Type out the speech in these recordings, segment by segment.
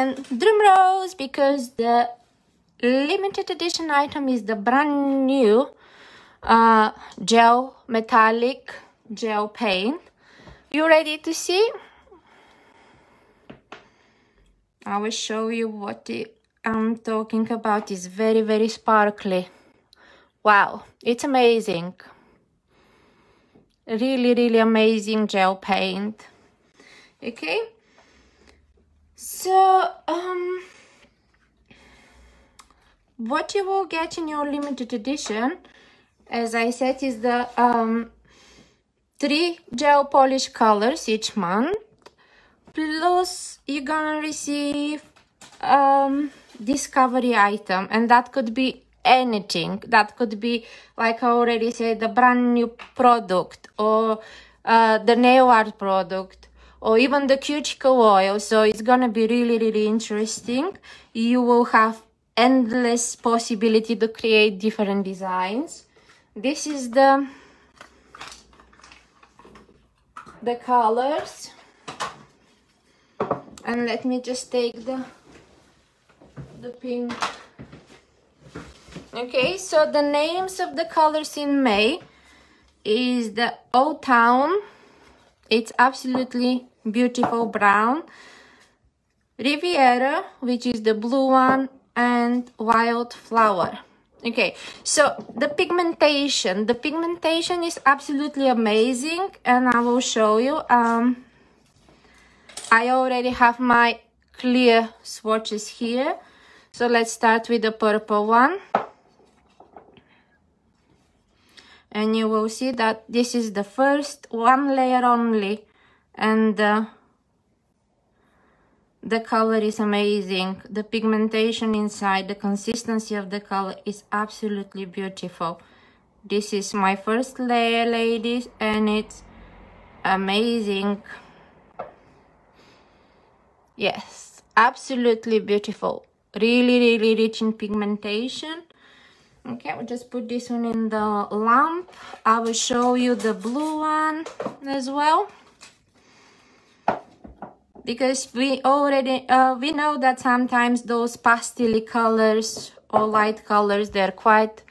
And drum rolls because the limited edition item is the brand new uh, gel metallic gel paint. You ready to see? I will show you what I'm talking about. It's very, very sparkly. Wow, it's amazing. Really, really amazing gel paint. Okay? So, um, what you will get in your limited edition, as I said, is the um, three gel polish colors each month. Plus, you're gonna receive um, discovery item, and that could be anything. That could be, like I already said, the brand new product or uh, the nail art product or even the cuticle oil. So it's gonna be really, really interesting. You will have endless possibility to create different designs. This is the the colors. And let me just take the the pink. Okay, so the names of the colors in May is the Old Town. It's absolutely beautiful brown. Riviera, which is the blue one, and Wildflower. Okay, so the pigmentation. The pigmentation is absolutely amazing and I will show you. Um, I already have my clear swatches here. So let's start with the purple one. And you will see that this is the first one layer only and uh, the color is amazing. The pigmentation inside the consistency of the color is absolutely beautiful. This is my first layer ladies and it's amazing. Yes absolutely beautiful. Really really rich in pigmentation. Okay we'll just put this one in the lamp. I will show you the blue one as well because we already uh, we know that sometimes those pastel colors or light colors they're quite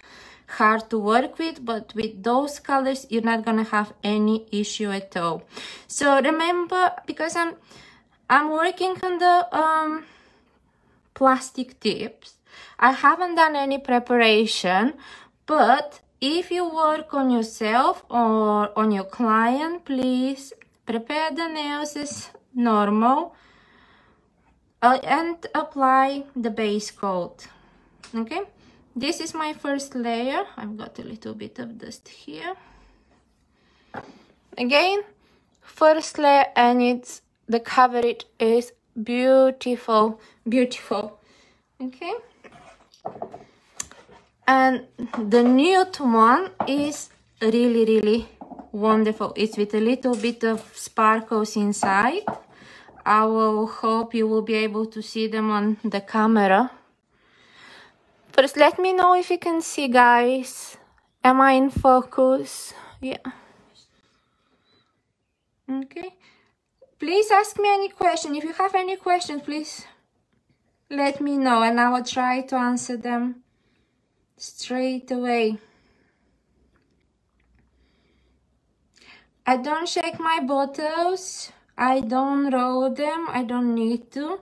hard to work with but with those colors you're not gonna have any issue at all. So remember because i'm i'm working on the um plastic tips i haven't done any preparation but if you work on yourself or on your client please prepare the nails normal uh, and apply the base coat. Okay? This is my first layer. I've got a little bit of dust here. Again first layer and it's the coverage is beautiful beautiful. Okay? And the nude one is really really wonderful. It's with a little bit of sparkles inside. I will hope you will be able to see them on the camera. First let me know if you can see guys. Am i in focus? Yeah. Okay. Please ask me any question. If you have any questions please let me know and i will try to answer them straight away I don't shake my bottles. I don't roll them. I don't need to.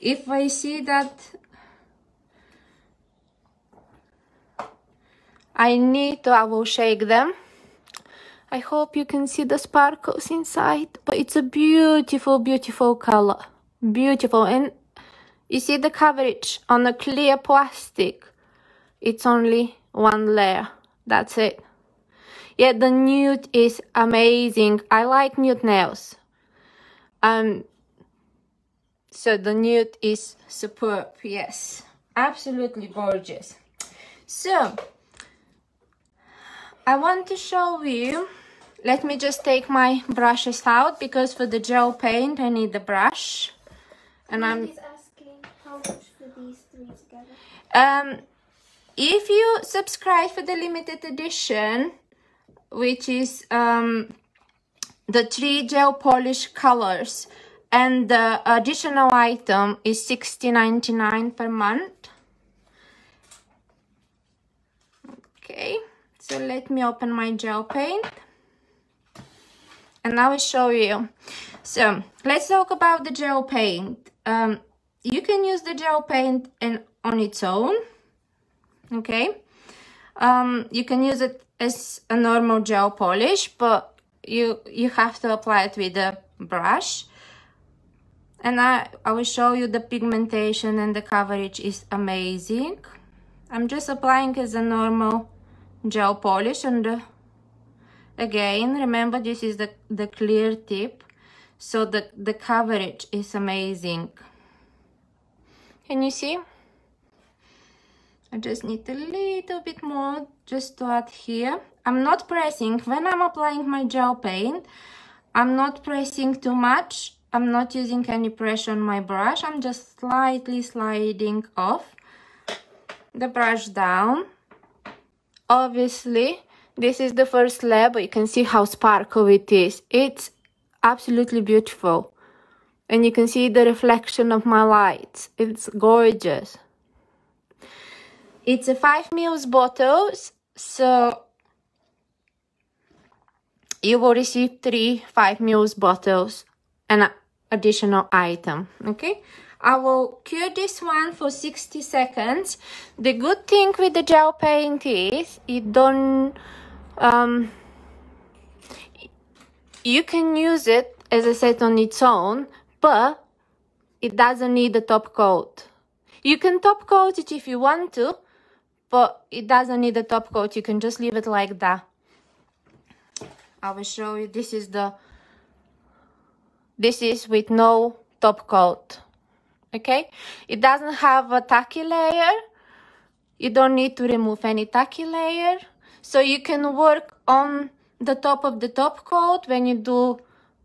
If I see that I need to, I will shake them. I hope you can see the sparkles inside, but it's a beautiful, beautiful color. Beautiful. And you see the coverage on a clear plastic. It's only one layer. That's it. Yeah, the nude is amazing. I like nude nails. Um, so the nude is superb. Yes, absolutely gorgeous. So, I want to show you. Let me just take my brushes out because for the gel paint I need the brush. And I'm asking how much for these three together. Um, if you subscribe for the limited edition, which is um, the three gel polish colors. And the additional item is 60.99 per month. Okay so let me open my gel paint. And I will show you. So let's talk about the gel paint. Um, you can use the gel paint and on its own. Okay? Um, you can use it as a normal gel polish but you you have to apply it with a brush. And I, I will show you the pigmentation and the coverage is amazing. I'm just applying as a normal gel polish and uh, again remember this is the the clear tip. So the the coverage is amazing. Can you see I just need a little bit more just to add here. I'm not pressing. When I'm applying my gel paint, I'm not pressing too much. I'm not using any pressure on my brush. I'm just slightly sliding off the brush down. Obviously, this is the first layer, but you can see how sparkle it is. It's absolutely beautiful. And you can see the reflection of my lights. It's gorgeous. It's a 5 mils bottles, so you will receive three 5 mils bottles, an additional item, okay? I will cure this one for 60 seconds. The good thing with the gel paint is you don't, um, you can use it, as I said, on its own, but it doesn't need a top coat. You can top coat it if you want to, but it doesn't need a top coat. You can just leave it like that. I will show you. This is the this is with no top coat. Okay? It doesn't have a tacky layer. You don't need to remove any tacky layer. So you can work on the top of the top coat when you do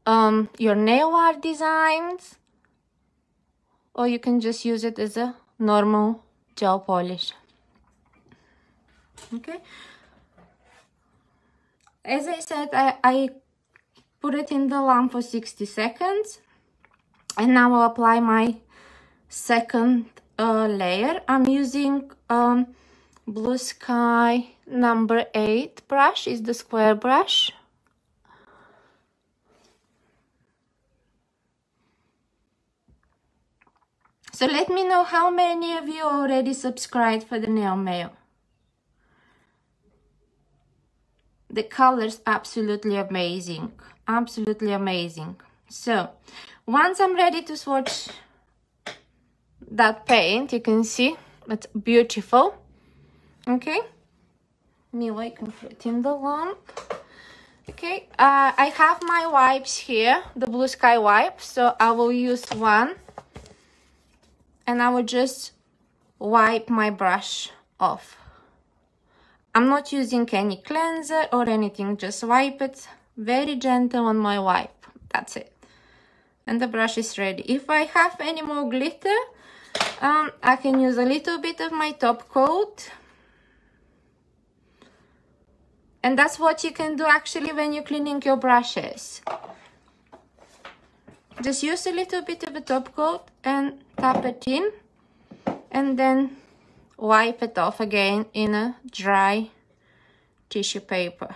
um, your nail art designs. Or you can just use it as a normal gel polish okay. As I said I, I put it in the lamp for 60 seconds and now I'll apply my second uh, layer. I'm using um, Bluesky number 8 brush is the square brush. So let me know how many of you already subscribed for the nail mail the colors absolutely amazing. Absolutely amazing. So once i'm ready to swatch that paint you can see it's beautiful. Okay. Anyway can put in the lamp okay uh, i have my wipes here the Bluesky wipe. So i will use one and i will just wipe my brush off I'm not using any cleanser or anything, just wipe it very gentle on my wipe. That's it. And the brush is ready. If I have any more glitter, um, I can use a little bit of my top coat. And that's what you can do actually when you're cleaning your brushes. Just use a little bit of a top coat and tap it in. And then wipe it off again in a dry tissue paper.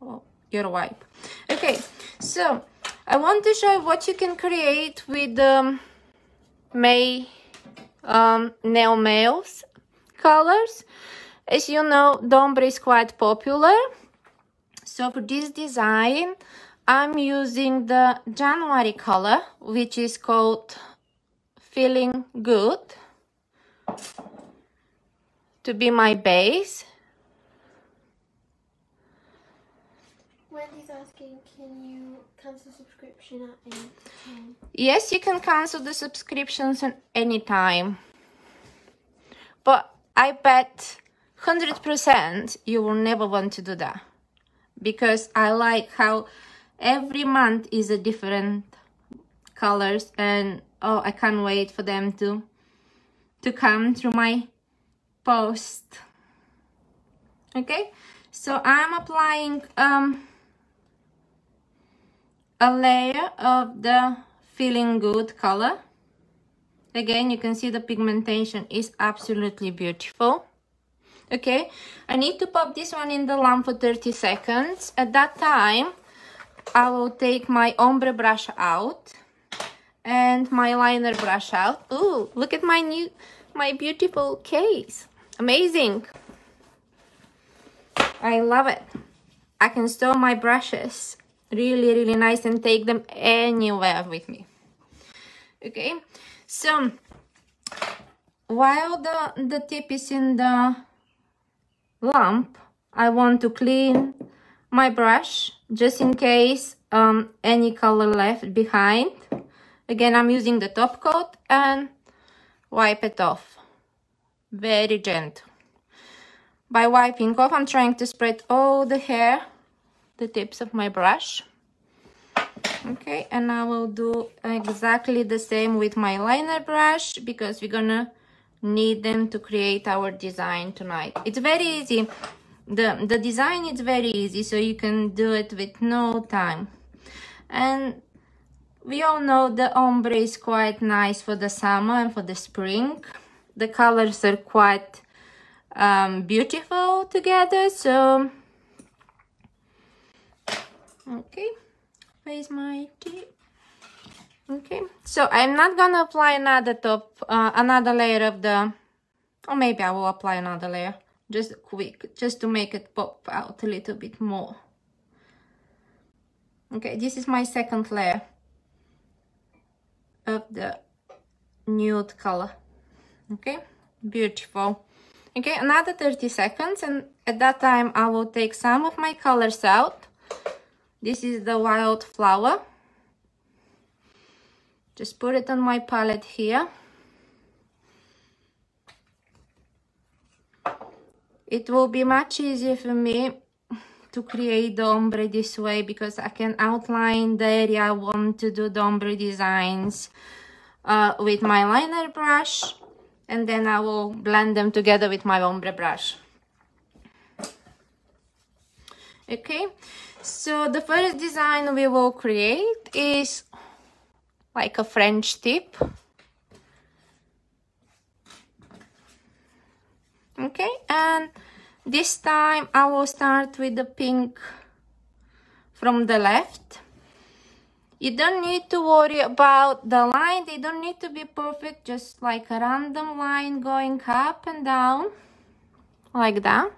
Or your wipe. Okay so i want to show what you can create with the um, may um, nail mails colors. As you know Dombre is quite popular. So for this design i'm using the january color which is called feeling good to be my base. Wendy's asking, can you cancel subscription at any time? Yes, you can cancel the subscriptions at any time. But I bet 100% you will never want to do that. Because I like how every month is a different colors and oh I can't wait for them to to come through my post okay so i'm applying um a layer of the feeling good color. Again, you can see the pigmentation is absolutely beautiful. Okay, I need to pop this one in the lamp for 30 seconds. At that time, I will take my ombre brush out and my liner brush out. Ooh, look at my new, my beautiful case. Amazing. I love it. I can store my brushes really, really nice and take them anywhere with me. Okay, so while the, the tip is in the lamp, I want to clean my brush just in case um, any color left behind. Again, I'm using the top coat and wipe it off. Very gentle. By wiping off, I'm trying to spread all the hair, the tips of my brush. Okay, and I will do exactly the same with my liner brush because we're gonna need them to create our design tonight. It's very easy the the design is very easy so you can do it with no time and we all know the ombre is quite nice for the summer and for the spring the colors are quite um, beautiful together so okay. Where's my tip okay so i'm not gonna apply another top uh, another layer of the or maybe i will apply another layer just quick just to make it pop out a little bit more. Okay this is my second layer of the nude color okay beautiful. Okay another 30 seconds and at that time i will take some of my colors out. This is the wild flower. Just put it on my palette here. It will be much easier for me to create the ombre this way because I can outline the area I want to do the ombre designs uh, with my liner brush and then I will blend them together with my ombre brush. Okay, so the first design we will create is like a French tip. okay and this time I will start with the pink from the left you don't need to worry about the line. They don't need to be perfect. Just like a random line going up and down like that.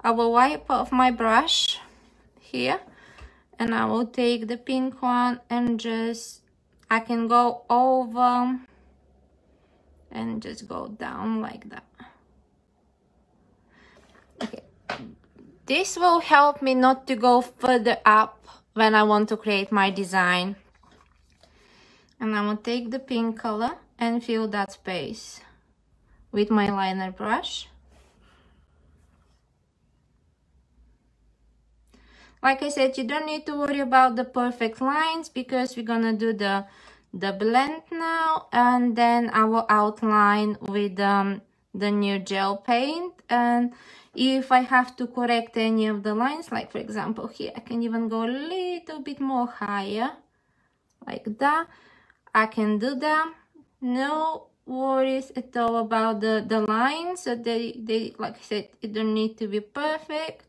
I will wipe off my brush here and I will take the pink one and just I can go over and just go down like that. Okay. This will help me not to go further up when I want to create my design. And I'm to take the pink color and fill that space with my liner brush. Like I said, you don't need to worry about the perfect lines because we're gonna do the the blend now and then I will outline with um, the new gel paint and if I have to correct any of the lines, like for example here, I can even go a little bit more higher, like that. I can do that. No worries at all about the, the lines. So they, they, like I said, it don't need to be perfect.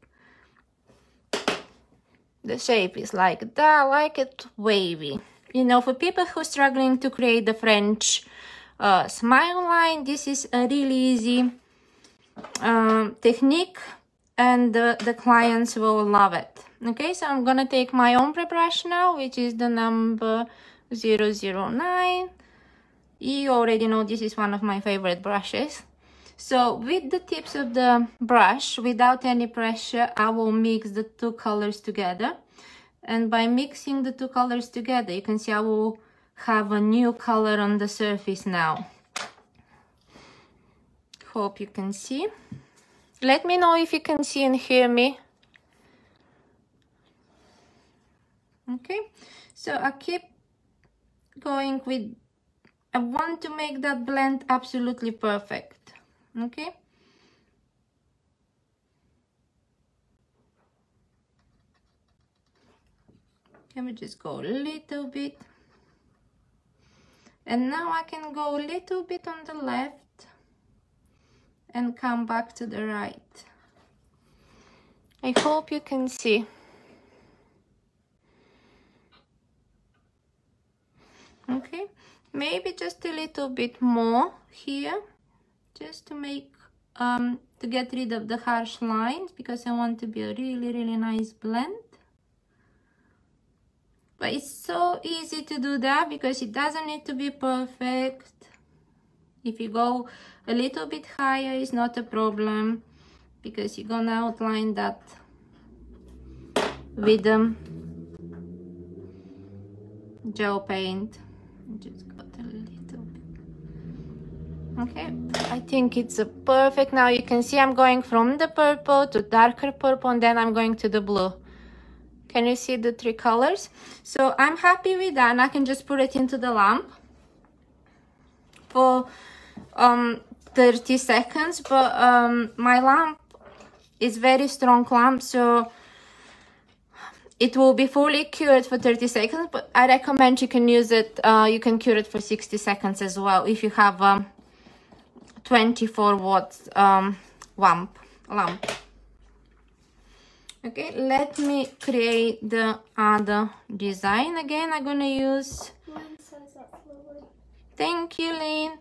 The shape is like that, I like it wavy. You know, for people who are struggling to create the French uh, smile line, this is a really easy um, technique and the, the clients will love it. Okay, so I'm gonna take my ombre brush now, which is the number 009. You already know this is one of my favorite brushes. So with the tips of the brush, without any pressure, I will mix the two colors together. And by mixing the two colors together, you can see I will have a new color on the surface now hope you can see. Let me know if you can see and hear me. Okay. So I keep going with I want to make that blend absolutely perfect. Okay. Can we just go a little bit. And now I can go a little bit on the left and come back to the right. I hope you can see. Okay, maybe just a little bit more here, just to make, um, to get rid of the harsh lines because I want to be a really, really nice blend. But it's so easy to do that because it doesn't need to be perfect. If you go a little bit higher, it's not a problem because you're gonna outline that with the um, gel paint. Just got a little bit. Okay, I think it's a perfect. Now you can see I'm going from the purple to darker purple and then I'm going to the blue. Can you see the three colors? So I'm happy with that and I can just put it into the lamp for um, 30 seconds. But um, my lamp is very strong lamp so it will be fully cured for 30 seconds but I recommend you can use it uh, you can cure it for 60 seconds as well if you have um, 24 watts um, lamp lamp. Okay let me create the other design again. I'm gonna use thank you lynn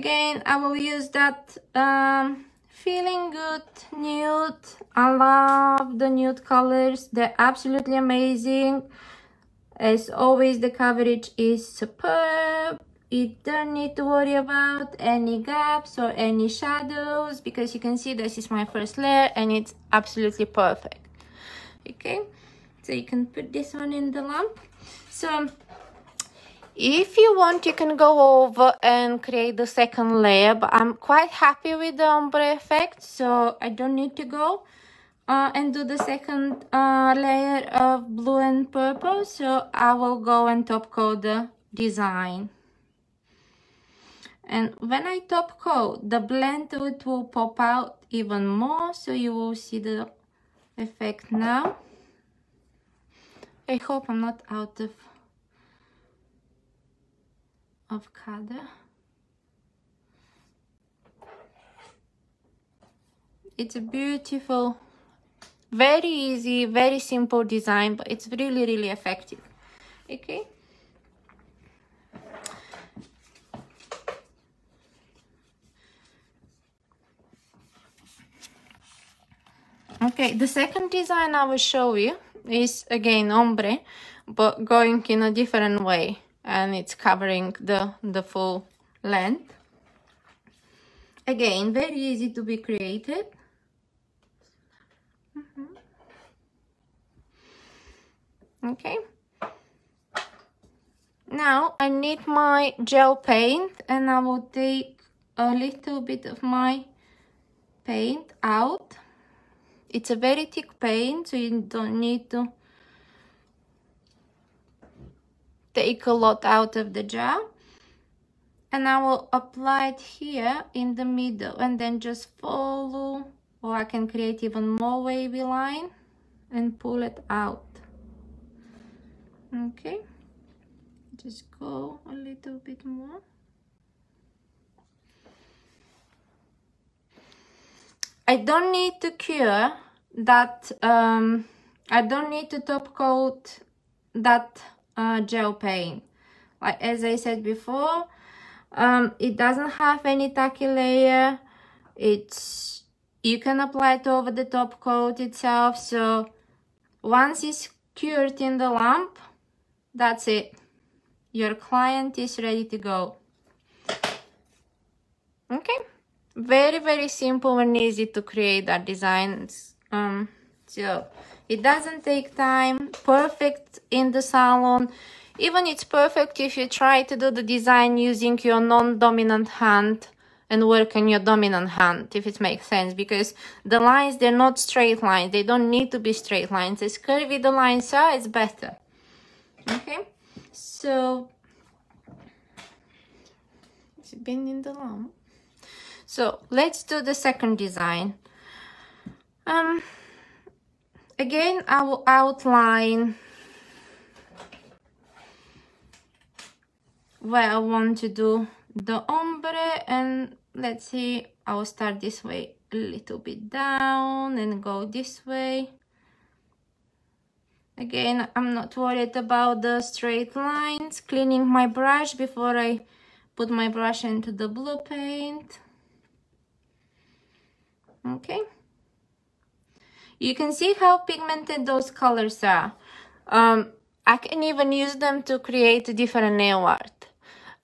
again i will use that um feeling good nude. I love the nude colors. They're absolutely amazing. As always the coverage is superb. You don't need to worry about any gaps or any shadows because you can see this is my first layer and it's absolutely perfect. Okay so you can put this one in the lamp. So if you want you can go over and create the second layer but i'm quite happy with the ombre effect so i don't need to go uh, and do the second uh, layer of blue and purple. So i will go and top coat the design. And when i top coat the blend it will pop out even more so you will see the effect now. I hope I'm not out of of color. It's a beautiful, very easy, very simple design, but it's really, really effective. Okay. Okay, the second design I will show you is again ombre, but going in a different way and it's covering the, the full length. Again, very easy to be created. Mm -hmm. Okay. Now I need my gel paint and I will take a little bit of my paint out it's a very thick paint, so you don't need to take a lot out of the jar. And I will apply it here in the middle and then just follow, or I can create even more wavy line and pull it out. Okay, just go a little bit more. I don't need to cure that, um, I don't need to top coat that uh, gel paint. Like as I said before, um, it doesn't have any tacky layer. It's, you can apply it over the top coat itself. So once it's cured in the lamp, that's it. Your client is ready to go. Okay very very simple and easy to create that designs um so it doesn't take time. Perfect in the salon. Even it's perfect if you try to do the design using your non-dominant hand and work on your dominant hand if it makes sense because the lines they're not straight lines. They don't need to be straight lines. As curvy the lines are it's better. Okay? So it's been in the lamp so let's do the second design. Um, again, I will outline where I want to do the ombre and let's see I'll start this way a little bit down and go this way. Again I'm not worried about the straight lines cleaning my brush before I put my brush into the blue paint. Okay you can see how pigmented those colors are. Um, I can even use them to create different nail art.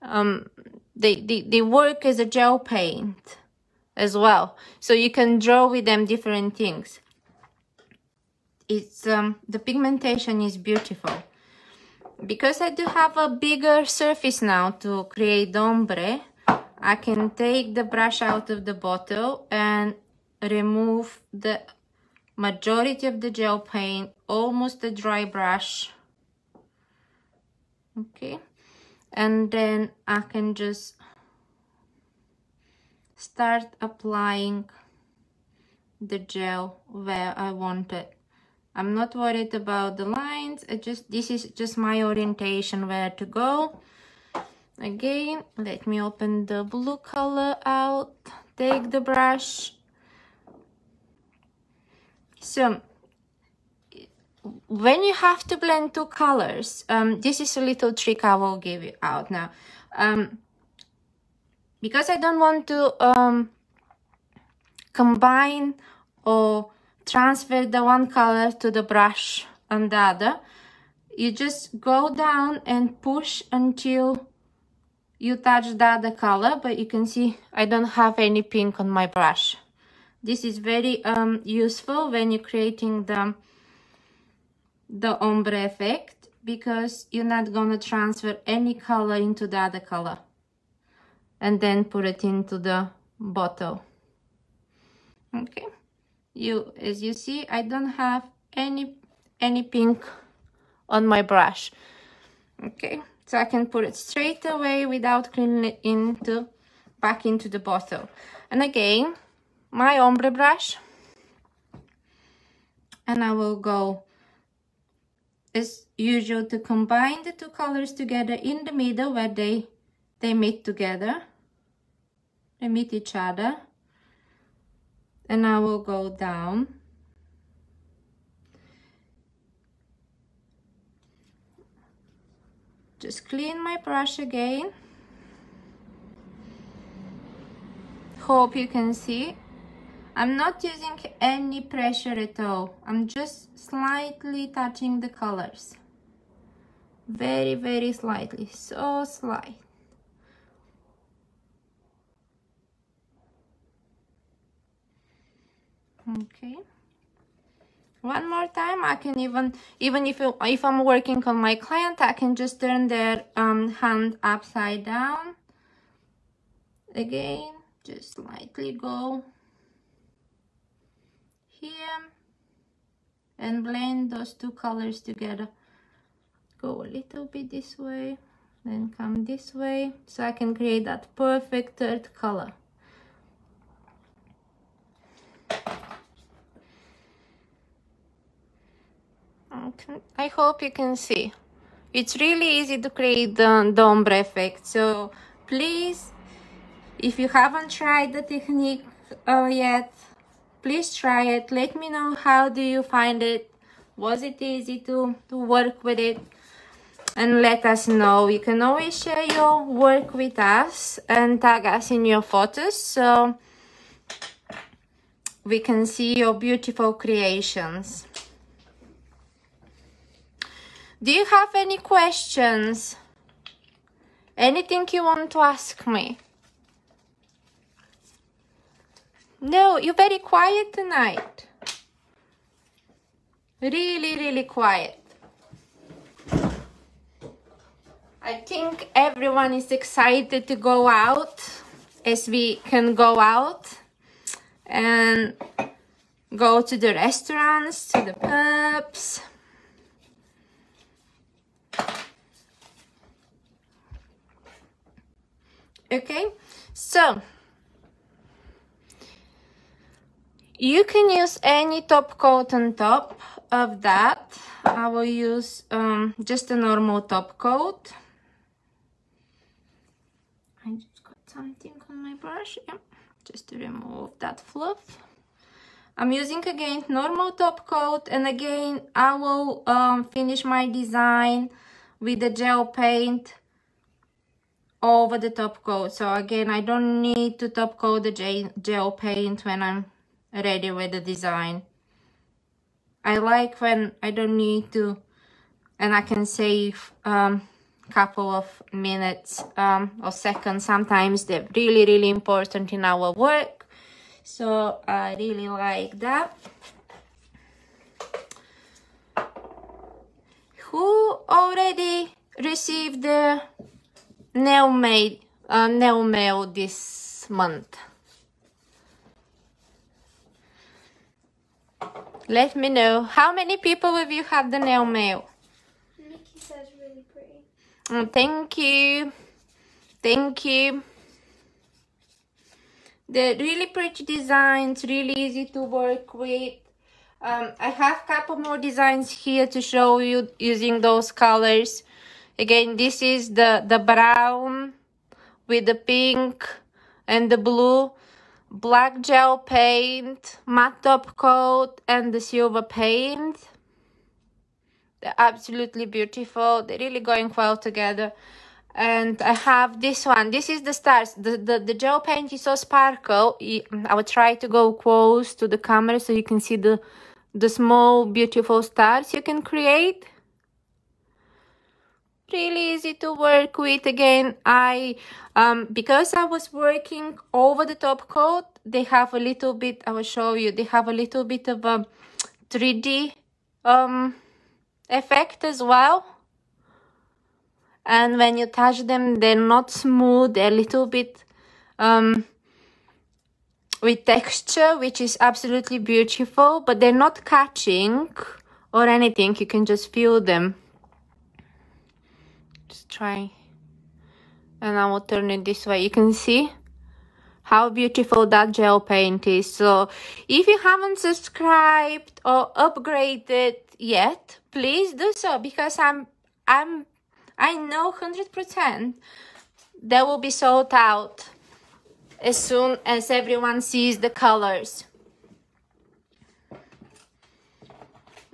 Um, they, they, they work as a gel paint as well. So you can draw with them different things. It's um, the pigmentation is beautiful. Because I do have a bigger surface now to create ombre I can take the brush out of the bottle and remove the majority of the gel paint almost a dry brush okay and then I can just start applying the gel where I want it I'm not worried about the lines. I just This is just my orientation where to go. Again, let me open the blue color out. Take the brush. So, when you have to blend two colors, um, this is a little trick I will give you out now. Um, because I don't want to um, combine or transfer the one color to the brush on the other you just go down and push until you touch the other color but you can see I don't have any pink on my brush this is very um, useful when you're creating the the ombre effect because you're not gonna transfer any color into the other color and then put it into the bottle. Okay. You as you see I don't have any any pink on my brush. Okay. So I can put it straight away without cleaning it into back into the bottle. And again my ombre brush and I will go as usual to combine the two colors together in the middle where they they meet together. They meet each other. And I will go down. Just clean my brush again. Hope you can see I'm not using any pressure at all. I'm just slightly touching the colors. Very very slightly. So slight. Okay. One more time i can even even if if i'm working on my client i can just turn their um, hand upside down. Again just slightly go and blend those two colors together go a little bit this way then come this way so i can create that perfect third color okay I hope you can see. It's really easy to create the, the ombre effect. So please, if you haven't tried the technique uh, yet, please try it. Let me know how do you find it. Was it easy to, to work with it? And let us know. You can always share your work with us and tag us in your photos. So we can see your beautiful creations. Do you have any questions? Anything you want to ask me? No, you're very quiet tonight. Really, really quiet. I think everyone is excited to go out as we can go out and go to the restaurants, to the pubs. okay so you can use any top coat on top of that I will use um, just a normal top coat I just got something on my brush. Yeah. Just to remove that fluff. I'm using again normal top coat and again I will um, finish my design with the gel paint over the top coat. So again, I don't need to top coat the gel paint when I'm ready with the design. I like when I don't need to and I can save um, couple of minutes um, or seconds. Sometimes they're really, really important in our work. So I really like that. Who already received the nail made uh, nail mail this month? Let me know. How many people of you have the nail mail? Nikki says really pretty. Oh, thank you. Thank you. The really pretty designs, really easy to work with. Um, I have a couple more designs here to show you using those colors. Again, this is the, the brown with the pink and the blue black gel paint, matte top coat, and the silver paint. They're absolutely beautiful. They're really going well together. And I have this one. This is the stars. The, the, the gel paint is so sparkle. I will try to go close to the camera so you can see the, the small, beautiful stars you can create really easy to work with. Again i um because i was working over the top coat they have a little bit i will show you they have a little bit of a 3d um effect as well. And when you touch them they're not smooth they're a little bit um with texture which is absolutely beautiful but they're not catching or anything. You can just feel them just try. And I will turn it this way. You can see how beautiful that gel paint is. So if you haven't subscribed or upgraded yet please do so because I'm I'm I know 100% they will be sold out as soon as everyone sees the colors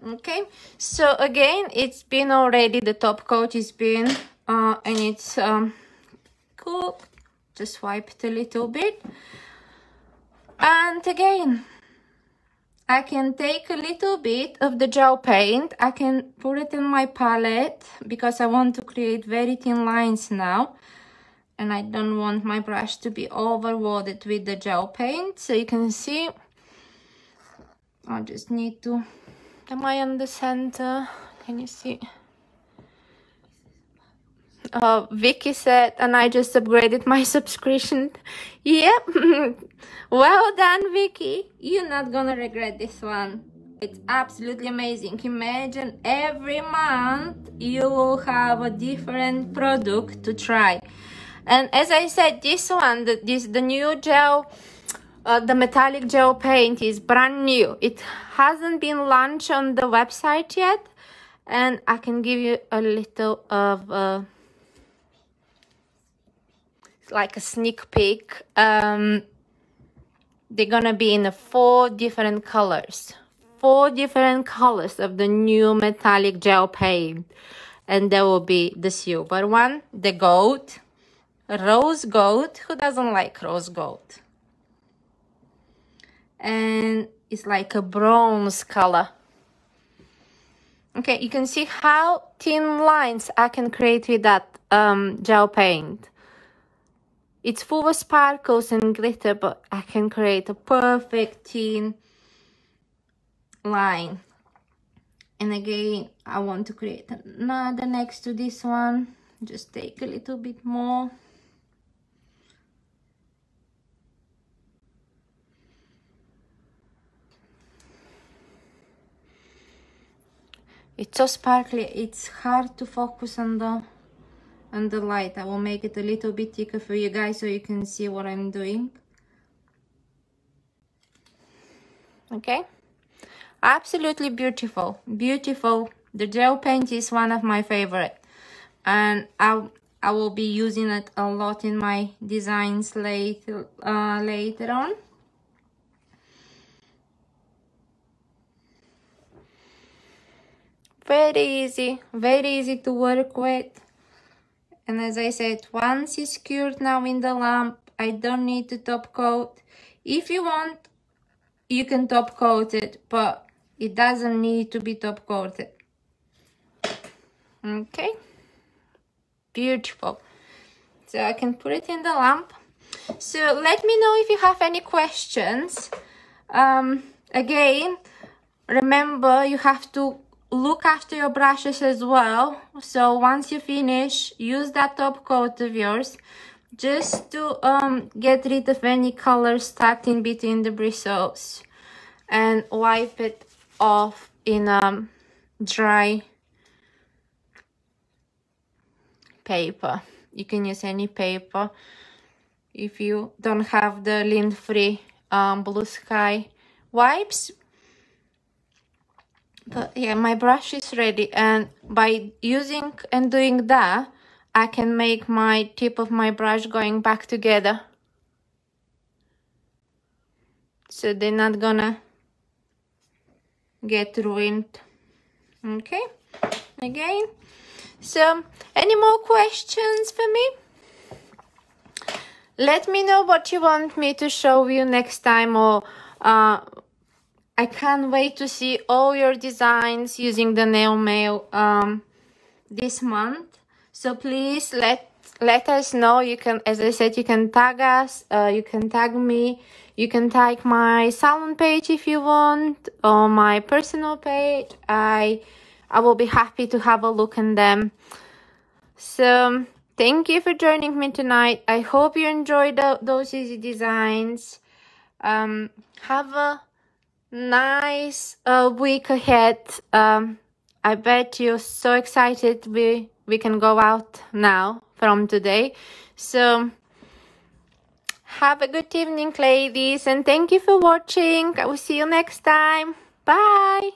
okay so again it's been already the top coat is been uh, and it's um, cool. Just wipe it a little bit. And again I can take a little bit of the gel paint. I can put it in my palette because I want to create very thin lines now. And I don't want my brush to be overloaded with the gel paint. So you can see I just need to Am I in the center? Can you see? Uh, Vicky said, and I just upgraded my subscription. Yep. well done, Vicky. You're not gonna regret this one. It's absolutely amazing. Imagine every month you will have a different product to try. And as I said, this one, the, this the new gel uh, the metallic gel paint is brand new. It hasn't been launched on the website yet. And I can give you a little of uh, like a sneak peek. Um, they're gonna be in four different colors. Four different colors of the new metallic gel paint. And there will be the silver one, the gold, rose gold. Who doesn't like rose gold? And it's like a bronze color. Okay you can see how thin lines I can create with that um, gel paint. It's full of sparkles and glitter but I can create a perfect thin line. And again I want to create another next to this one. Just take a little bit more it's so sparkly it's hard to focus on the on the light. I will make it a little bit thicker for you guys so you can see what i'm doing. Okay? Absolutely beautiful beautiful. The gel paint is one of my favorite. And i I will be using it a lot in my designs later, uh, later on. Very easy, very easy to work with. And as I said, once it's cured now in the lamp, I don't need to top coat. If you want, you can top coat it, but it doesn't need to be top coated. Okay beautiful so I can put it in the lamp so let me know if you have any questions um, again remember you have to look after your brushes as well. So once you finish use that top coat of yours. Just to um, get rid of any color stuck in between the bristles and wipe it off in a um, dry paper. You can use any paper. If you don't have the lint free um, Bluesky wipes but yeah my brush is ready and by using and doing that I can make my tip of my brush going back together. So they're not gonna get ruined. Okay again. So, any more questions for me? Let me know what you want me to show you next time or uh, I can't wait to see all your designs using the nail mail um, this month. So please let let us know. You can, as I said, you can tag us, uh, you can tag me, you can tag my salon page if you want, or my personal page. I I will be happy to have a look in them. So thank you for joining me tonight. I hope you enjoyed the, those easy designs. Um, have a nice uh, week ahead. Um, I bet you're so excited we, we can go out now from today. So have a good evening, ladies, and thank you for watching. I will see you next time. Bye.